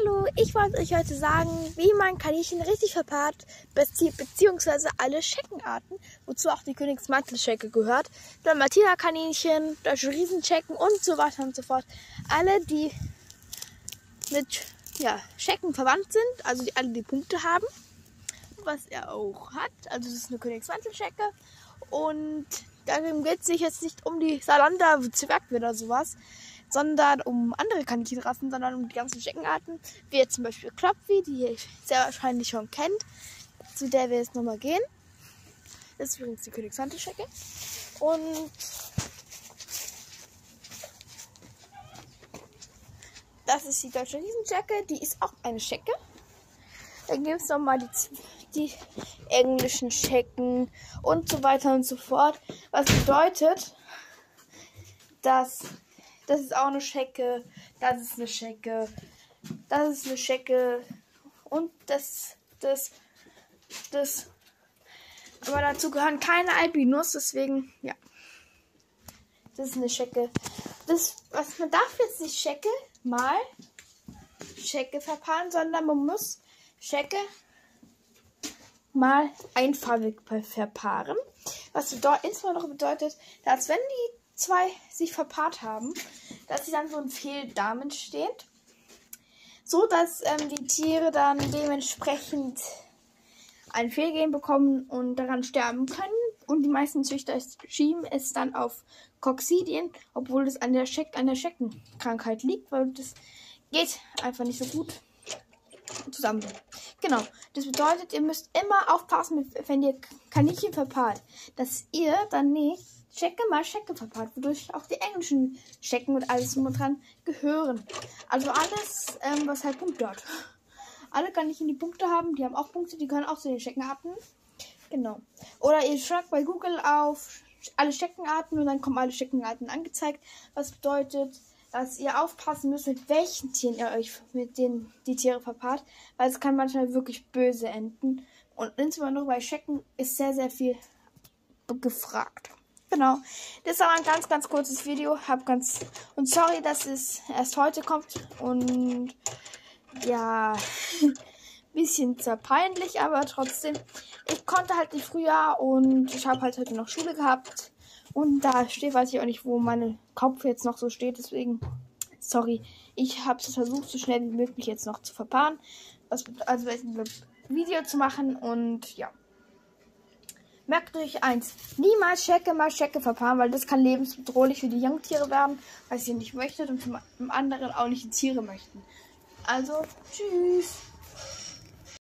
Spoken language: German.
Hallo, ich wollte euch heute sagen, wie man Kaninchen richtig verpaart, bezie beziehungsweise alle Scheckenarten, wozu auch die Königsmantelschecke gehört, dann Martina-Kaninchen, deutsche Riesenschecken und so weiter und so fort. Alle, die mit ja, Schecken verwandt sind, also die alle die Punkte haben, was er auch hat. Also das ist eine Königsmantelschecke und darum geht es sich jetzt nicht um die Salander, Zwergwitter oder sowas, sondern um andere Kaninchenrassen, sondern um die ganzen Scheckenarten, wie jetzt zum Beispiel Klopfi, die ihr sehr wahrscheinlich schon kennt, zu der wir jetzt nochmal gehen. Das ist übrigens die Königshantelschecke. Und das ist die deutsche Riesenschecke, die ist auch eine Schecke. Dann gibt es nochmal die, die englischen Schecken und so weiter und so fort. Was bedeutet, dass das ist auch eine Schecke. Das ist eine Schecke. Das ist eine Schecke. Und das, das, das. Aber dazu gehören keine Albinos, deswegen, ja. Das ist eine Schecke. Das, was man darf jetzt nicht Schecke mal Schecke verpaaren, sondern man muss Schecke mal einfarbig verpaaren. Was insbesondere bedeutet, dass wenn die zwei sich verpaart haben, dass sie dann so ein Fehldarm entsteht. So dass ähm, die Tiere dann dementsprechend ein Fehlgehen bekommen und daran sterben können. Und die meisten Züchter schieben es dann auf Coxidien, obwohl es an der, Scheck an der Scheckenkrankheit liegt, weil das geht einfach nicht so gut zusammen. Genau. Das bedeutet, ihr müsst immer aufpassen, wenn ihr Kaninchen verpaart, dass ihr dann nicht Checke mal Checke verpackt, wodurch auch die englischen Schecken und alles drum dran gehören. Also alles, ähm, was halt Punkte hat. Alle kann ich in die Punkte haben, die haben auch Punkte, die können auch zu den Scheckenarten. Genau. Oder ihr schreibt bei Google auf alle Scheckenarten und dann kommen alle Scheckenarten angezeigt. Was bedeutet, dass ihr aufpassen müsst, mit welchen Tieren ihr euch mit denen die Tiere verpaart, weil es kann manchmal wirklich böse enden. Und insbesondere bei Schecken ist sehr, sehr viel gefragt. Genau. Das war ein ganz, ganz kurzes Video. Hab ganz. Und sorry, dass es erst heute kommt. Und ja. bisschen zwar peinlich, aber trotzdem. Ich konnte halt nicht früher und ich habe halt heute noch Schule gehabt. Und da steht, weiß ich auch nicht, wo mein Kopf jetzt noch so steht. Deswegen, sorry. Ich habe es versucht, so schnell wie möglich jetzt noch zu verpaaren. Also ein Video zu machen. Und ja. Merkt euch eins. Niemals Schecke mal Schecke verpaaren, weil das kann lebensbedrohlich für die Jungtiere werden, weil sie nicht möchtet und zum anderen auch nicht die Tiere möchten. Also, tschüss.